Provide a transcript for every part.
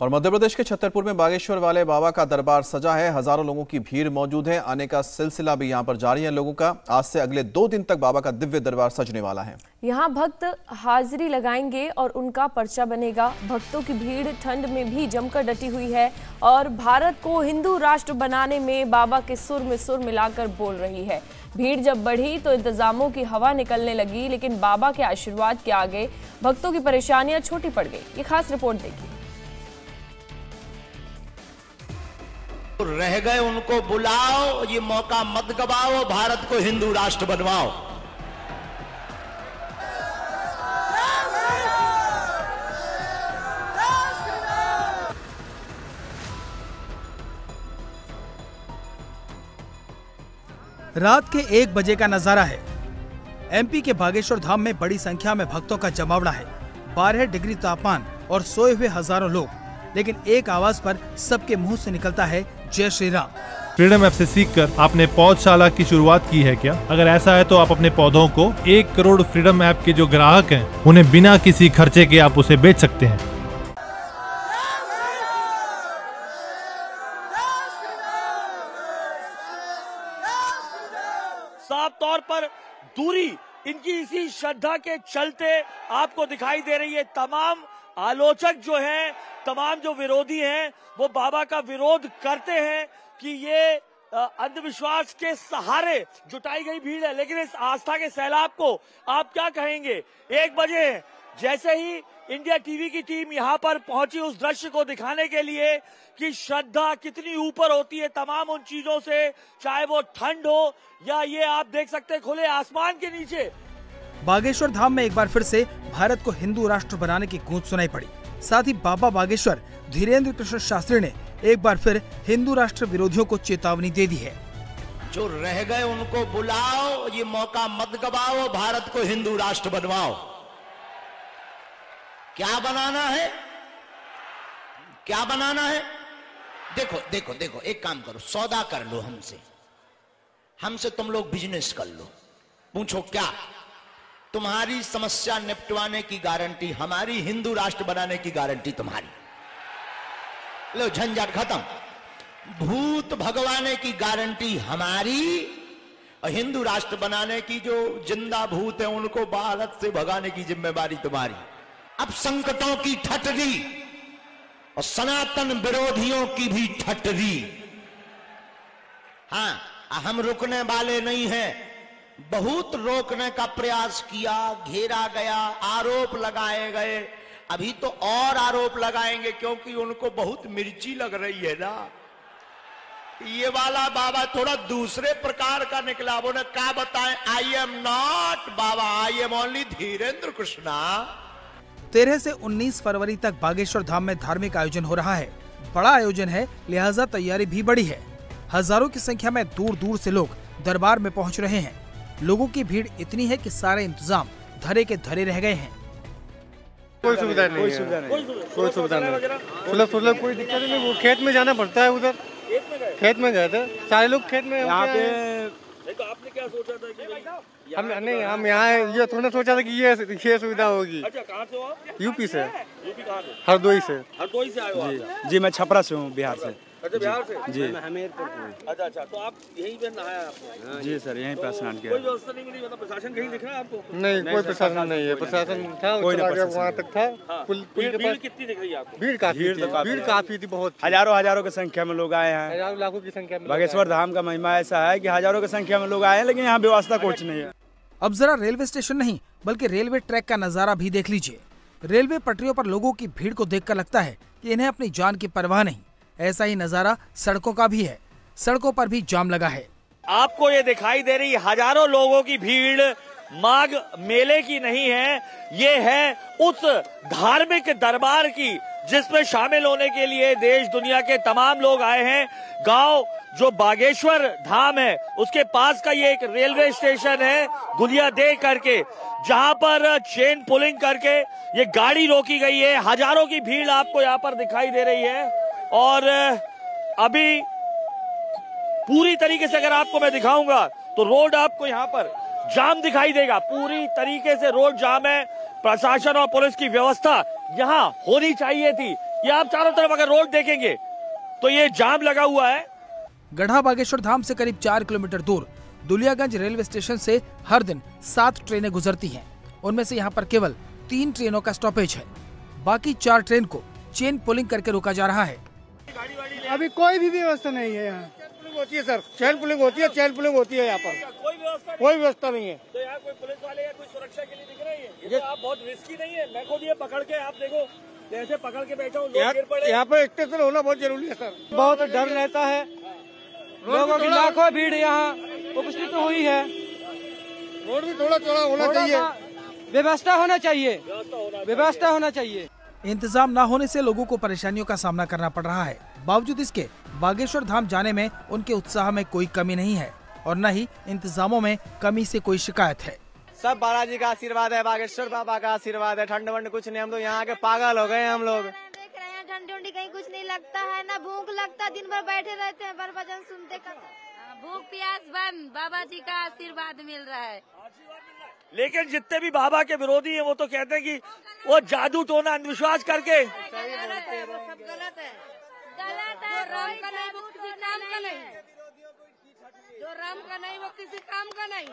और मध्य प्रदेश के छतरपुर में बागेश्वर वाले बाबा का दरबार सजा है। हज़ारों लोगों की भीड़ मौजूद है। आने का सिलसिला भी यहाँ पर जारी है लोगों का। आज से अगले दो दिन तक बाबा का दिव्य दरबार सजने वाला है। यहाँ भक्त हाजिरी लगाएँगे और उनका पर्चा बनेगा। भक्तों की भीड़ ठंड में भी जमकर डटी हुई है और भारत को हिंदू राष्ट्र बनाने में बाबा के सुर में सुर मिलाकर बोल रही है। भीड़ जब बढ़ी तो इंतजामों की हवा निकलने लगी, लेकिन बाबा के आशीर्वाद के आगे भक्तों की परेशानियाँ छोटी पड़ गई। ये खास रिपोर्ट देखिए। रह गए उनको बुलाओ, ये मौका मत गवाओ, भारत को हिंदू राष्ट्र बनवाओ। रात के एक बजे का नज़ारा है। एमपी के बागेश्वर धाम में बड़ी संख्या में भक्तों का जमावड़ा है। बारह डिग्री तापमान और सोए हुए हज़ारों लोग। लेकिन एक आवाज़ पर सबके मुँह से निकलता है जय श्री राम। फ्रीडम ऐप से सीखकर आपने पौधशाला की शुरुआत की है क्या? अगर ऐसा है तो आप अपने पौधों को एक करोड़ फ्रीडम ऐप के जो ग्राहक हैं उन्हें बिना किसी खर्चे के आप उसे बेच सकते हैं। साफ़ तौर पर दूरी इनकी इसी श्रद्धा के चलते आपको दिखाई दे रही है तमाम आलोचक जो है, तमाम जो विरोधी हैं, वो बाबा का विरोध करते हैं कि ये अंधविश्वास के सहारे जुटाई गई भीड़ है। लेकिन इस आस्था के सैलाब को आप क्या कहेंगे? एक बजे जैसे ही इंडिया टीवी की टीम यहाँ पर पहुँची उस दृश्य को दिखाने के लिए कि श्रद्धा कितनी ऊपर होती है, तमाम उन चीज़ों से, चाहे वो ठंड हो या ये आप देख सकते खुले आसमान के नीचे बागेश्वर धाम में एक बार फिर से भारत को हिंदू राष्ट्र बनाने की गूंज सुनाई पड़ी। साथ ही बाबा बागेश्वर, धीरेन्द्र कृष्ण शास्त्री ने एक बार फिर हिंदू राष्ट्र विरोधियों को चेतावनी दे दी है। जो रह गए उनको बुलाओ, ये मौका मत गवाओ, भारत को हिंदू राष्ट्र बनवाओ। क्या बनाना है? क्या बनाना है? देखो देखो देखो, एक काम करो, सौदा कर लो हमसे। हमसे तुम लोग बिज़नेस कर लो। पूछो क्या? तुम्हारी समस्या निपटवाने की गारंटी, हमारी हिंदू राष्ट्र बनाने की गारंटी तुम्हारी। लो, झंझट खत्म। भूत भगवाने की गारंटी हमारी हिंदू राष्ट्र बनाने की जो ज़िंदा भूत है, उनको भारत से भगाने की जिम्मेवारी तुम्हारी। अब संकटों की ठटरी और सनातन विरोधियों की भी ठटरी हाँ हम रुकने वाले नहीं हैं। बहुत रोकने का प्रयास किया, घेरा गया, आरोप लगाए गए। अभी तो और आरोप लगाएँगे क्योंकि उनको बहुत मिर्ची लग रही है ना। ये वाला बाबा थोड़ा दूसरे प्रकार का निकला। वो ने कहा बताएँ? I am not baba I am only Dhirendra Krishna. तेरह से 19 फरवरी तक बागेश्वर धाम में धार्मिक आयोजन हो रहा है। बड़ा आयोजन है, लिहाजा तैयारी भी बड़ी है। हज़ारों की संख्या में दूर दूर से लोग दरबार में पहुँच रहे हैं। लोगों की भीड़ इतनी है कि सारे इंतज़ाम धरे के धरे रह गए हैं। कोई सुविधा नहीं है। कोई सुविधा नहीं मतलब मतलब कोई दिक्कत नहीं वो खेत में जाना पड़ता है उधर। खेत में गए? थे। सारे लोग खेत में यहाँ पे तो आपने क्या सोचा था कि हम नहीं हम यहाँ ये थोड़ा सोचा था कि ये ये सुविधा होगी। अच्छा कहाँ से हो आप? यूपी से। यूपी कहाँ से? हरदोई से। हरदोई से आए हो जी मैं छपरा से हूँ बिहार से। अच्छा बिहार से? जी। अच्छा अच्छा तो आप यहीं पे नहाया आपने? जी सर यहीं पे स्नान कोई किया। व्यवस्था नहीं मिली मतलब प्रशासन कहीं दिख रहा है आपको? नहीं कोई प्रशासन नहीं है। प्रशासन था कोई वहाँ तक था। हाँ, पुल भीड़ कितनी दिख रही है आपको? भीड़ काफ़ी भीड़ तो है। काफ़ी थी बहुत हज़ारों हज़ारों की संख्या में लोग आए हैं। हज़ारों लाखों की संख्या में बागेश्वर धाम का महिमा ऐसा है की हज़ारों की संख्या में लोग आए हैं लेकिन यहाँ व्यवस्था कुछ नहीं है। अब जरा रेलवे स्टेशन नहीं बल्कि रेलवे ट्रैक का नज़ारा भी देख लीजिए। रेलवे पटरियों पर लोगों की भीड़ को देखकर लगता है कि इन्हें अपनी जान की परवाह नहीं। ऐसा ही नज़ारा सड़कों का भी है। सड़कों पर भी जाम लगा है। आपको ये दिखाई दे रही हज़ारों लोगों की भीड़, माघ मेले की नहीं है, ये है उस धार्मिक दरबार की, जिसमें शामिल होने के लिए देश दुनिया के तमाम लोग आए हैं। गाँव जो बागेश्वर धाम है, उसके पास का ये एक रेलवे स्टेशन है, गुलिया दे करके, जहाँ पर चेन पुलिंग करके ये गाड़ी रोकी गई है। हज़ारों की भीड़ आपको यहाँ पर दिखाई दे रही है। और अभी पूरी तरीके से अगर आपको मैं दिखाऊँगा तो रोड आपको यहाँ पर जाम दिखाई देगा। पूरी तरीके से रोड जाम है। प्रशासन और पुलिस की व्यवस्था यहाँ होनी चाहिए थी। ये आप चारों तरफ़ अगर रोड देखेंगे तो ये जाम लगा हुआ है। गढ़ा बागेश्वर धाम से करीब चार किलोमीटर दूर, दुलियागंज रेलवे स्टेशन से हर दिन सात ट्रेनें गुजरती हैं। उनमें से यहाँ पर केवल तीन ट्रेनों का स्टॉपेज है। बाकी चार ट्रेन को चेन पुलिंग करके रोका जा रहा है। अभी कोई भी व्यवस्था नहीं है यहाँ। पुलिंग होती है सर। चैन पुलिंग होती है चैन पुलिंग होती है यहाँ पर। कोई व्यवस्था कोई व्यवस्था नहीं है। तो यहाँ कोई पुलिस वाले या कोई सुरक्षा के लिए दिख रहे हैं? ये तो आप बहुत रिस्की नहीं है। मैं खुद ये पकड़ के आप देखो जैसे पकड़ के बैठा हूँ लोग गिर यहाँ पर स्टेशन होना बहुत ज़रूरी है सर। बहुत डर रहता है। लोगों की लाखों भीड़ यहाँ उपस्थित हुई है। रोड भी थोड़ा चौड़ा होना चाहिए। व्यवस्था होना चाहिए। व्यवस्था होना चाहिए। इंतज़ाम न होने से लोगों को परेशानियों का सामना करना पड़ रहा है। बावजूद इसके बागेश्वर धाम जाने में उनके उत्साह में कोई कमी नहीं है और न ही इंतजामों में कमी से कोई शिकायत है। सब बालाजी का आशीर्वाद है बागेश्वर बाबा का आशीर्वाद है। ठंड वंड कुछ नहीं हम तो यहाँ के पागल हो गए हम लोग। देख रहे हैं ठंडी उंडी कहीं कुछ नहीं लगता है ना भूख लगता दिन भर बैठे रहते हैं भजन सुनते कर भूख प्यास बंद बाबा जी का आशीर्वाद मिल रहा है। लेकिन जितने भी बाबा के विरोधी हैं वो तो कहते हैं कि वो जादू टोना अंधविश्वास करके। गलत है वो सब गलत है। गलत है राम का नहीं वो किसी काम का नहीं जो राम का नहीं वो किसी काम का नहीं।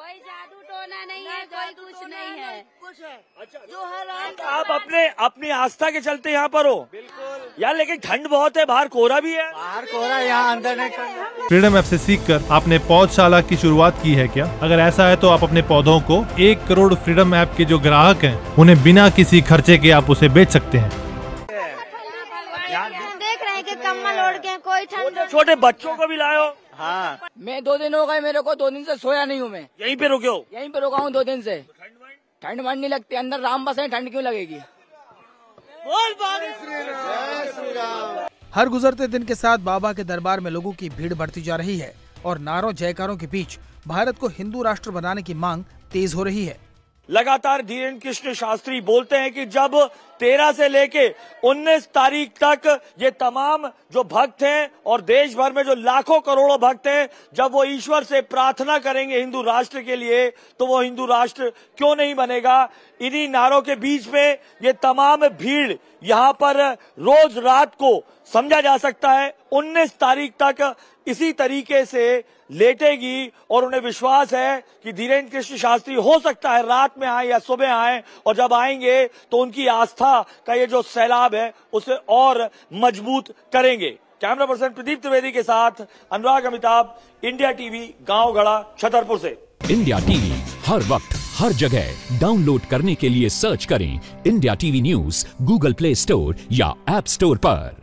कोई जादू टोना नहीं है कोई कुछ नहीं है। कुछ है। जो है राम आप अपने अपनी आस्था के चलते यहाँ पर हो। बिल्कुल। यार लेकिन ठंड बहुत है बाहर कोहरा भी है। बाहर कोहरा यहाँ अंदर नहीं फ्रीडम ऐप से सीखकर आपने पौधशाला की शुरुआत की है क्या? अगर ऐसा है तो आप अपने पौधों को एक करोड़ फ्रीडम ऐप के जो ग्राहक हैं उन्हें बिना किसी खर्चे के आप उसे बेच सकते हैं। कि कम्बल ओढ़ के कोई ठंड छोटे बच्चों को भी लाओ हाँ। मैं दो दिन हो गए मेरे को दो दिन से सोया नहीं हूँ मैं। यहीं पे रुके हो यहीं पे रुका हूँ दो दिन से। ठंड वंड? नहीं लगती अंदर राम बस ठंड क्यों लगेगी? हर गुजरते दिन के साथ बाबा के दरबार में लोगों की भीड़ बढ़ती जा रही है और नारों जयकारों के बीच भारत को हिंदू राष्ट्र बनाने की मांग तेज हो रही है। लगातार धीरेन्द्र कृष्ण शास्त्री बोलते हैं कि जब 13 से लेके 19 तारीख तक ये तमाम जो भक्त हैं और देश भर में जो लाखों करोड़ों भक्त हैं, जब वो ईश्वर से प्रार्थना करेंगे हिंदू राष्ट्र के लिए तो वो हिंदू राष्ट्र क्यों नहीं बनेगा? इन्हीं नारों के बीच में ये तमाम भीड़ यहाँ पर रोज रात को समझा जा सकता है। 19 तारीख तक इसी तरीके से लेटेगी और उन्हें विश्वास है कि धीरेन्द्र कृष्ण शास्त्री हो सकता है, रात में आए या सुबह आए और जब आएँगे तो उनकी आस्था का ये जो सैलाब है, उसे और मज़बूत करेंगे। कैमरा पर्सन प्रदीप त्रिवेदी के साथ अनुराग अमिताभ, इंडिया टीवी गाँव गढ़ा छतरपुर से। इंडिया टीवी, हर वक्त, हर जगह। डाउनलोड करने के लिए सर्च करें India TV news, Google Play Store या एप स्टोर पर।